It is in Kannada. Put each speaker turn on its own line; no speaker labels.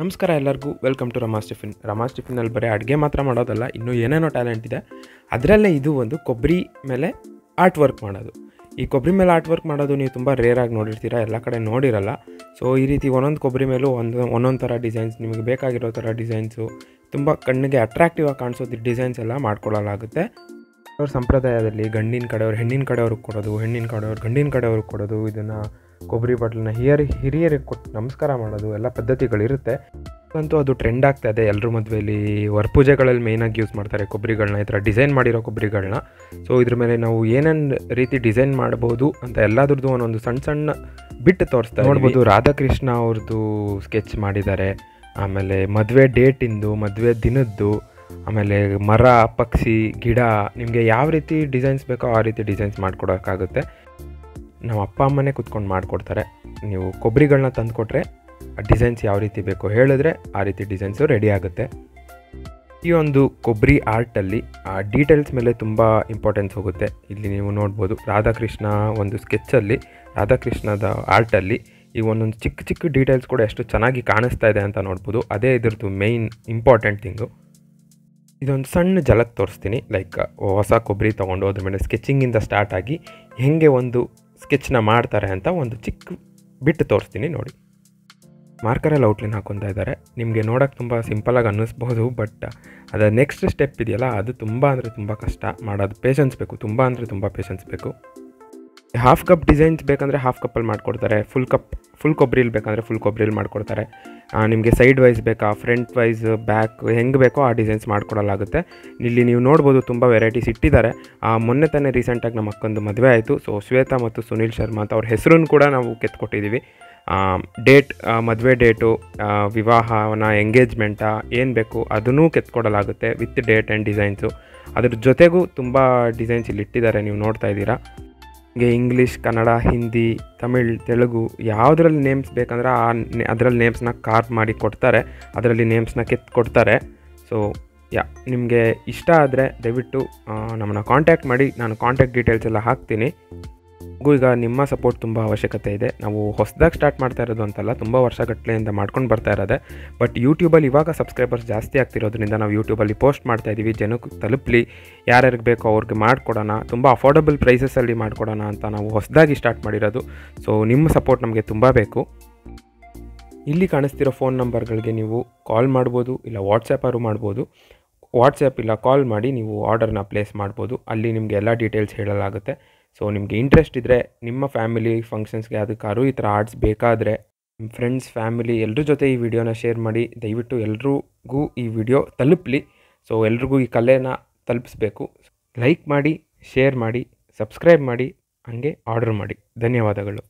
ನಮಸ್ಕಾರ ಎಲ್ಲರಿಗೂ welcome to Rama's tiffin. Rama's ಟಿಫಿನಲ್ಲಿ ಬರೀ ಅಡುಗೆ ಮಾತ್ರ ಮಾಡೋದಲ್ಲ, ಇನ್ನೂ ಏನೇನೋ ಟ್ಯಾಲೆಂಟ್ ಇದೆ. ಅದರಲ್ಲೇ ಇದು ಒಂದು ಕೊಬ್ಬರಿ ಮೇಲೆ ಆರ್ಟ್ ವರ್ಕ್ ಮಾಡೋದು. ಈ ಕೊಬ್ಬರಿ ಮೇಲೆ ಆರ್ಟ್ ವರ್ಕ್ ಮಾಡೋದು ನೀವು ತುಂಬ ರೇರಾಗಿ ನೋಡಿರ್ತೀರ, ಎಲ್ಲ ಕಡೆ ನೋಡಿರಲ್ಲ. ಸೊ ಈ ರೀತಿ ಒಂದೊಂದು ಕೊಬ್ಬರಿ ಮೇಲೂ ಒಂದು, ಒಂದೊಂದು ಥರ ಡಿಸೈನ್ಸ್ ನಿಮಗೆ ಬೇಕಾಗಿರೋ ಥರ ಡಿಸೈನ್ಸು ತುಂಬ ಕಣ್ಣಿಗೆ ಅಟ್ರಾಕ್ಟಿವ್ ಆಗಿ ಕಾಣಿಸೋದು ಡಿಸೈನ್ಸ್ ಎಲ್ಲ ಮಾಡ್ಕೊಳ್ಳಲಾಗುತ್ತೆ. ಅವ್ರ ಸಂಪ್ರದಾಯದಲ್ಲಿ ಗಂಡಿನ ಕಡೆಯವ್ರು, ಹೆಣ್ಣಿನ ಕಡೆಯವ್ರಿಗೆ ಕೊಡೋದು, ಹೆಣ್ಣಿನ ಕಡೆಯವ್ರು ಗಂಡಿನ ಕಡೆಯವ್ರಿಗೆ ಕೊಡೋದು, ಇದನ್ನು ಕೊಬ್ಬರಿ ಬಾಟ್ಲನ್ನ ಹಿರಿಯರ್ ಹಿರಿಯರಿಗೆ ಕೊಟ್ಟು ನಮಸ್ಕಾರ ಮಾಡೋದು ಎಲ್ಲ ಪದ್ಧತಿಗಳಿರುತ್ತೆ. ಅಂತೂ ಅದು ಟ್ರೆಂಡ್ ಆಗ್ತಾ ಇದೆ. ಎಲ್ಲರ ಮದುವೆಯಲ್ಲಿ ವರ್ಪೂಜೆಗಳಲ್ಲಿ ಮೇಯ್ನಾಗಿ ಯೂಸ್ ಮಾಡ್ತಾರೆ ಕೊಬ್ಬರಿಗಳನ್ನ ಈ ಥರ ಡಿಸೈನ್ ಮಾಡಿರೋ ಕೊಬ್ಬರಿಗಳನ್ನ ಸೊ ಇದ್ರ ಮೇಲೆ ನಾವು ಏನೇನು ರೀತಿ ಡಿಸೈನ್ ಮಾಡ್ಬೋದು ಅಂತ ಎಲ್ಲದ್ರದ್ದು ಒಂದೊಂದು ಸಣ್ಣ ಸಣ್ಣ ಬಿಟ್ಟು ತೋರಿಸ್ತಾ ನೋಡ್ಬೋದು. ರಾಧಾಕೃಷ್ಣ ಅವ್ರದ್ದು ಸ್ಕೆಚ್ ಮಾಡಿದ್ದಾರೆ. ಆಮೇಲೆ ಮದುವೆ ಡೇಟಿಂದು ಮದುವೆ ದಿನದ್ದು ಆಮೇಲೆ ಮರ ಪಕ್ಷಿ ಗಿಡ ನಿಮಗೆ ಯಾವ ರೀತಿ ಡಿಸೈನ್ಸ್ ಬೇಕೋ ಆ ರೀತಿ ಡಿಸೈನ್ಸ್ ಮಾಡಿಕೊಡೋಕ್ಕಾಗುತ್ತೆ. ನಮ್ಮ ಅಪ್ಪ ಅಮ್ಮನೇ ಕುತ್ಕೊಂಡು ಮಾಡಿಕೊಡ್ತಾರೆ. ನೀವು ಕೊಬ್ಬರಿಗಳನ್ನ ತಂದುಕೊಟ್ರೆ ಡಿಸೈನ್ಸ್ ಯಾವ ರೀತಿ ಬೇಕು ಹೇಳಿದ್ರೆ ಆ ರೀತಿ ಡಿಸೈನ್ಸು ರೆಡಿ ಆಗುತ್ತೆ. ಈ ಒಂದು ಕೊಬ್ಬರಿ ಆರ್ಟಲ್ಲಿ ಆ ಡೀಟೇಲ್ಸ್ ಮೇಲೆ ತುಂಬ ಇಂಪಾರ್ಟೆನ್ಸ್ ಹೋಗುತ್ತೆ. ಇಲ್ಲಿ ನೀವು ನೋಡ್ಬೋದು ರಾಧಾಕೃಷ್ಣ ಒಂದು ಸ್ಕೆಚ್ಚಲ್ಲಿ, ರಾಧಾಕೃಷ್ಣದ ಆರ್ಟಲ್ಲಿ ಈ ಒಂದೊಂದು ಚಿಕ್ಕ ಚಿಕ್ಕ ಡೀಟೇಲ್ಸ್ ಕೂಡ ಎಷ್ಟು ಚೆನ್ನಾಗಿ ಕಾಣಿಸ್ತಾ ಇದೆ ಅಂತ ನೋಡ್ಬೋದು. ಅದೇ ಇದ್ರದ್ದು ಮೇಯ್ನ್ ಇಂಪಾರ್ಟೆಂಟ್ ಥಿಂಗು ಇದೊಂದು ಸಣ್ಣ ಜಲಕ್ಕೆ ತೋರಿಸ್ತೀನಿ. ಲೈಕ್ ಹೊಸ ಕೊಬ್ಬರಿ ತೊಗೊಂಡು ಅದ್ರ ಮೇಲೆ ಸ್ಕೆಚಿಂಗಿಂದ ಸ್ಟಾರ್ಟ್ ಆಗಿ ಹೇಗೆ ಒಂದು ಸ್ಕೆಚ್ನ ಮಾಡ್ತಾರೆ ಅಂತ ಒಂದು ಚಿಕ್ಕ ಬಿಟ್ಟು ತೋರಿಸ್ತೀನಿ ನೋಡಿ. ಮಾರ್ಕರಲ್ಲಿ ಔಟ್ಲೈನ್ ಹಾಕೊತಾ ಇದ್ದಾರೆ. ನಿಮಗೆ ನೋಡೋಕ್ಕೆ ತುಂಬ ಸಿಂಪಲಾಗಿ ಅನ್ನಿಸ್ಬೋದು, ಬಟ್ ಅದರ ನೆಕ್ಸ್ಟ್ ಸ್ಟೆಪ್ ಇದೆಯಲ್ಲ, ಅದು ತುಂಬ ಅಂದರೆ ತುಂಬ ಕಷ್ಟ. ಮಾಡೋದು ಪೇಷನ್ಸ್ ಬೇಕು, ತುಂಬ ಅಂದರೆ ತುಂಬ ಪೇಷನ್ಸ್ ಬೇಕು. ಹಾಫ್ ಕಪ್ ಡಿಸೈನ್ಸ್ ಬೇಕಂದರೆ ಹಾಫ್ ಕಪ್ಪಲ್ಲಿ ಮಾಡಿಕೊಡ್ತಾರೆ. ಫುಲ್ ಕಪ್ ಫುಲ್ ಕೊಬ್ಬರಿಲಿ ಬೇಕಂದರೆ ಫುಲ್ ಕೊಬ್ಬರಿಲಿ ಮಾಡಿಕೊಡ್ತಾರೆ. ನಿಮಗೆ ಸೈಡ್ ವೈಸ್ ಬೇಕಾ ಫ್ರಂಟ್ ವೈಸ್ ಬ್ಯಾಕ್ ಹೆಂಗೆ ಬೇಕೋ ಆ ಡಿಸೈನ್ಸ್ ಮಾಡಿಕೊಡಲಾಗುತ್ತೆ. ಇಲ್ಲಿ ನೀವು ನೋಡ್ಬೋದು ತುಂಬ ವೆರೈಟೀಸ್ ಇಟ್ಟಿದ್ದಾರೆ. ಆ, ಮೊನ್ನೆ ತಾನೇ ರೀಸೆಂಟಾಗಿ ನಮ್ಮ ಅಕ್ಕಂದು ಮದುವೆ ಆಯಿತು. ಸೊ ಶ್ವೇತಾ ಮತ್ತು ಸುನೀಲ್ ಶರ್ಮಾ ಅಂತ ಅವ್ರ ಹೆಸರನ್ನು ಕೂಡ ನಾವು ಕೆತ್ಕೊಟ್ಟಿದ್ದೀವಿ ಡೇಟ್ ಮದುವೆ ಡೇಟು ವಿವಾಹನ ಎಂಗೇಜ್ಮೆಂಟಾ ಏನು ಬೇಕು ಅದನ್ನೂ ಕೆತ್ಕೊಡಲಾಗುತ್ತೆ ವಿತ್ ಡೇಟ್ ಆ್ಯಂಡ್ ಡಿಸೈನ್ಸು ಅದ್ರ ಜೊತೆಗೂ ತುಂಬ ಡಿಸೈನ್ಸ್ ಇಲ್ಲಿ ಇಟ್ಟಿದ್ದಾರೆ, ನೀವು ನೋಡ್ತಾ ಇದ್ದೀರಾ. ಹೀಗೆ ಇಂಗ್ಲೀಷ್ ಕನ್ನಡ ಹಿಂದಿ ತಮಿಳ್ ತೆಲುಗು ಯಾವುದ್ರಲ್ಲಿ ನೇಮ್ಸ್ ಬೇಕಂದ್ರೆ ಆ ಅದರಲ್ಲಿ ನೇಮ್ಸ್ನ ಕಾರ್ವ್ ಮಾಡಿ ಕೊಡ್ತಾರೆ. ಅದರಲ್ಲಿ ನೇಮ್ಸ್ನ ಕೆತ್ತು ಕೊಡ್ತಾರೆ. ಸೊ ಯಾ, ನಿಮಗೆ ಇಷ್ಟ ಆದರೆ ದಯವಿಟ್ಟು ನಮ್ಮನ್ನ ಕಾಂಟ್ಯಾಕ್ಟ್ ಮಾಡಿ. ನಾನು ಕಾಂಟ್ಯಾಕ್ಟ್ ಡೀಟೇಲ್ಸ್ ಎಲ್ಲ ಹಾಕ್ತೀನಿ. ಹಾಗೂ ಈಗ ನಿಮ್ಮ ಸಪೋರ್ಟ್ ತುಂಬ ಅವಶ್ಯಕತೆ ಇದೆ. ನಾವು ಹೊಸದಾಗಿ ಸ್ಟಾರ್ಟ್ ಮಾಡ್ತಾ ಇರೋದು ಅಂತಲ್ಲ, ತುಂಬ ವರ್ಷಗಟ್ಟಲೆಯಿಂದ ಮಾಡ್ಕೊಂಡು ಬರ್ತಾ ಇರೋದೆ. ಬಟ್ ಯೂಟ್ಯೂಬಲ್ಲಿ ಇವಾಗ ಸಬ್ಸ್ಕ್ರೈಬರ್ಸ್ ಜಾಸ್ತಿ ಆಗ್ತಿರೋದ್ರಿಂದ ನಾವು ಯೂಟ್ಯೂಬಲ್ಲಿ ಪೋಸ್ಟ್ ಮಾಡ್ತಾ ಇದ್ದೀವಿ ಜನಕ್ಕೆ ತಲುಪಲಿ. ಯಾರ್ಯಾರಿಗೆ ಬೇಕೋ ಅವ್ರಿಗೆ ಮಾಡಿಕೊಡೋಣ. ತುಂಬ ಅಫೋರ್ಡಬಲ್ ಪ್ರೈಸಸಲ್ಲಿ ಮಾಡಿಕೊಡೋಣ ಅಂತ ನಾವು ಹೊಸದಾಗಿ ಸ್ಟಾರ್ಟ್ ಮಾಡಿರೋದು. ಸೊ ನಿಮ್ಮ ಸಪೋರ್ಟ್ ನಮಗೆ ತುಂಬ ಬೇಕು. ಇಲ್ಲಿ ಕಾಣಿಸ್ತಿರೋ ಫೋನ್ ನಂಬರ್ಗಳಿಗೆ ನೀವು ಕಾಲ್ ಮಾಡ್ಬೋದು, ಇಲ್ಲ ವಾಟ್ಸಪ್ಪರು ಮಾಡ್ಬೋದು. ವಾಟ್ಸಪ್ ಇಲ್ಲ ಕಾಲ್ ಮಾಡಿ ನೀವು ಆರ್ಡರ್ನ ಪ್ಲೇಸ್ ಮಾಡ್ಬೋದು. ಅಲ್ಲಿ ನಿಮಗೆ ಎಲ್ಲ ಡೀಟೇಲ್ಸ್ ಹೇಳಲಾಗುತ್ತೆ. ಸೊ ನಿಮಗೆ ಇಂಟ್ರೆಸ್ಟ್ ಇದ್ದರೆ ನಿಮ್ಮ ಫ್ಯಾಮಿಲಿ ಫಂಕ್ಷನ್ಸ್ಗೆ ಅದಕ್ಕಾದ್ರೂ ಈ ಥರ ಆರ್ಟ್ಸ್ ಬೇಕಾದರೆ ನಿಮ್ಮ ಫ್ರೆಂಡ್ಸ್ ಫ್ಯಾಮಿಲಿ ಎಲ್ಲರ ಜೊತೆ ಈ ವಿಡಿಯೋನ ಶೇರ್ ಮಾಡಿ. ದಯವಿಟ್ಟು ಎಲ್ರಿಗೂ ಈ ವಿಡಿಯೋ ತಲುಪಲಿ. ಸೊ ಎಲ್ರಿಗೂ ಈ ಕಲೆನ ತಲುಪಿಸ್ಬೇಕು. ಲೈಕ್ ಮಾಡಿ ಶೇರ್ ಮಾಡಿ ಸಬ್ಸ್ಕ್ರೈಬ್ ಮಾಡಿ, ಹಾಗೆ ಆರ್ಡರ್ ಮಾಡಿ. ಧನ್ಯವಾದಗಳು.